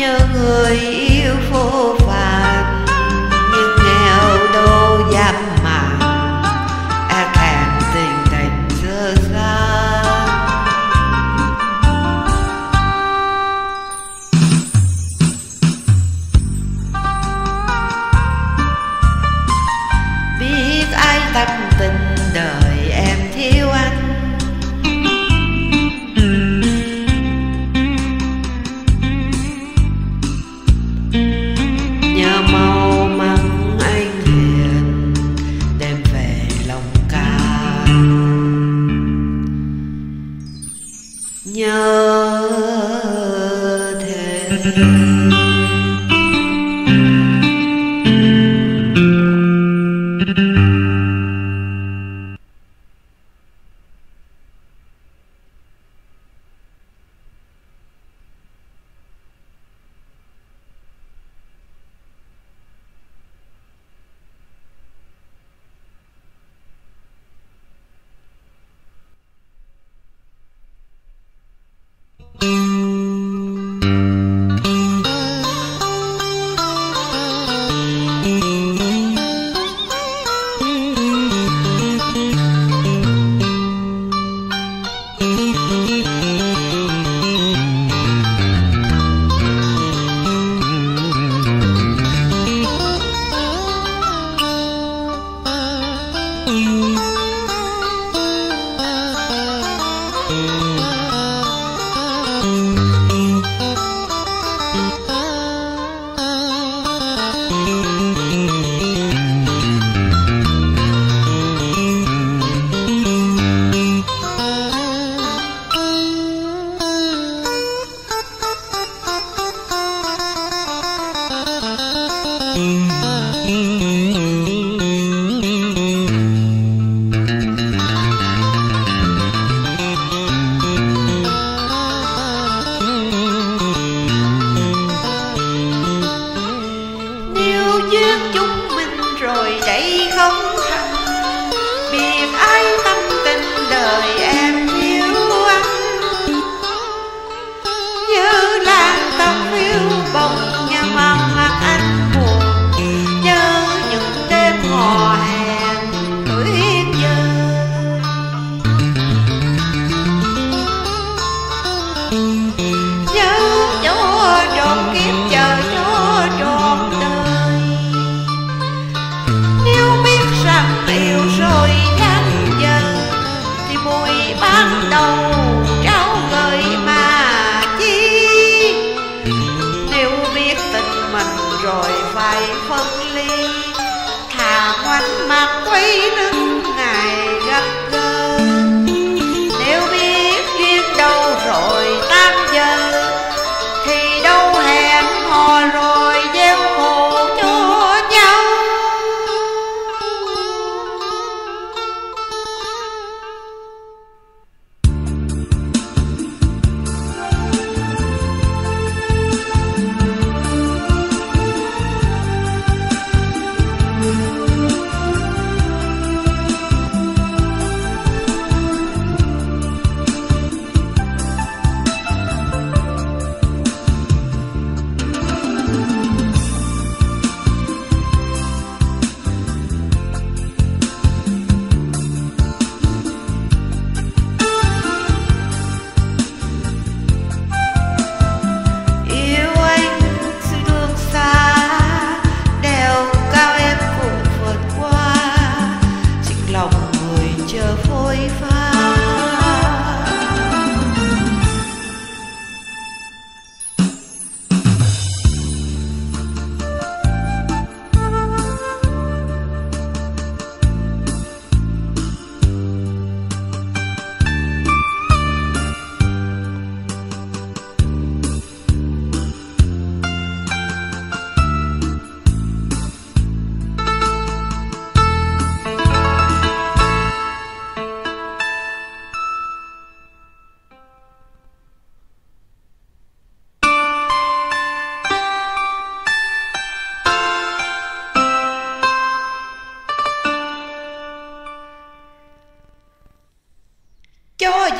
nhớ người yêu phố phàng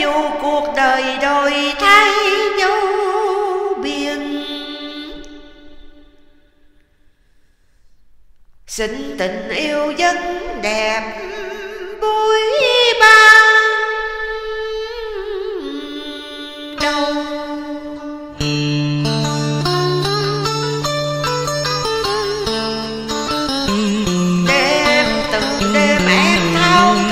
dù cuộc đời đổi thay vô biên. Xin tình yêu dân đẹp buổi ban đêm từng đêm em thao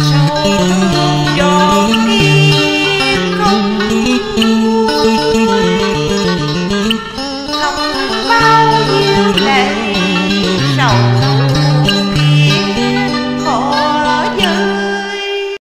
想我